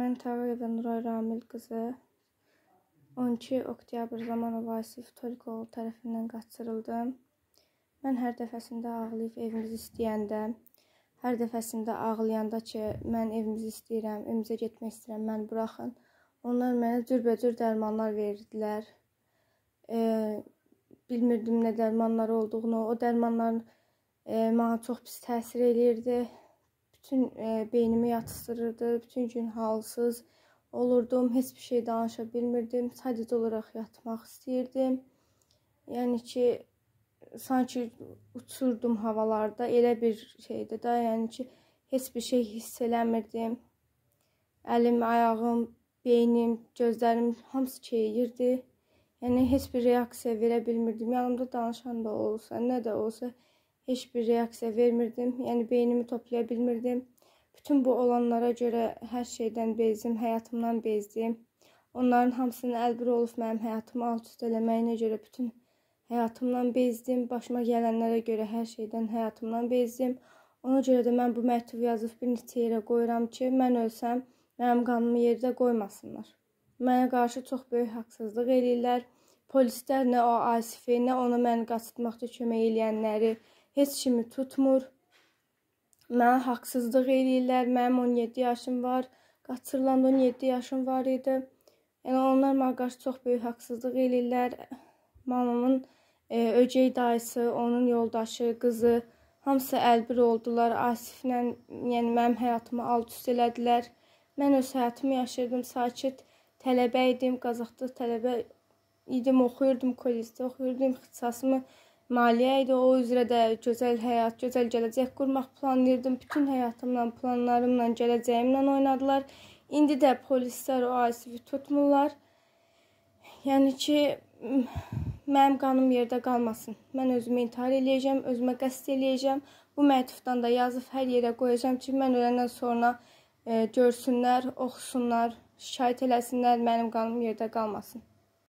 Mən Tağıyeva Nuray Ramil qızı 12 oktyabr Zamanov Vasif Tolikov tərəfindən qaçırıldım. Mən hər dəfəsində ağlayıb evimizi istəyəndə, hər dəfəsində ağlayanda ki, mən evimizi istəyirəm, evimizə getmək istəyirəm, məni buraxın. Onlar mənə cürbəcür dərmanlar verirdilər. E, bilmirdim nə dərmanlar olduğunu. O dərmanların e, mənə çox pis təsir eləyirdi bütün e, beynimi yatışdırırdı. Bütün gün halsız olurdum. Heç bir şey danışa bilmirdim. Sadəcə olaraq yatmaq istəyirdim. Yəni ki, sanki uçurdum havalarda. Elə bir şeydə də, yəni ki, heç bir şey hiss eləmirdim. Əlim, ayağım, beynim, gözlərim hamısı keyirdi. Yəni heç bir reaksiya verə bilmirdim. Yanımda danışan da olsa, nə də olsa heç bir reaksiya vermirdim. Yəni beynimi toplaya bilmirdim. Bütün bu olanlara görə hər şeydən bezdim, həyatımdan bezdim. Onların hamısının əlbir olub mənim həyatımı alt-üst eləməyinə görə bütün həyatımdan bezdim. Başıma gələnlərə görə hər şeydən həyatımdan bezdim. Ona görə də mən bu məktubu yazıb bir neçə yerə qoyuram ki, mən ölsəm, mənim qanımı yerdə qoymasınlar. Mənə qarşı çox böyük haqsızlıq eləyirlər. Polislər nə o Asifi, nə onu məni qaçırtmaqda kömək eləyənləri, heç kimi tutmur. Mənə haqsızlıq eləyirlər. Mənim 17 yaşım var. Qaçırılanda 17 yaşım var idi. Yəni onlar mənə qarşı çox böyük haqsızlıq eləyirlər. Mamamın e, ögey dayısı, onun yoldaşı, qızı hamısı əlbir oldular. Asiflə, yəni mənim həyatımı alt-üst elədilər. Mən öz həyatımı yaşayırdım, sakit tələbə idim, Qazaxda tələbə idim, oxuyurdum, kollecdə oxuyurdum, ixtisasımı maliyyə idi. O üzrə də gözəl həyat, gözəl gələcək qurmaq planlayırdım. Bütün həyatımla, planlarımla, gələcəyimlə oynadılar. İndi də polislər o Asifi tutmurlar. Yəni ki, mənim qanım yerdə qalmasın. Mən özümü intihar eləyəcəm, özümə qəsd eləyəcəm. Bu məktubdan da yazıb hər yerə qoyacağam ki, mən öləndən sonra e, görsünlər, oxusunlar, şikayət eləsinlər, mənim qanım yerdə qalmasın.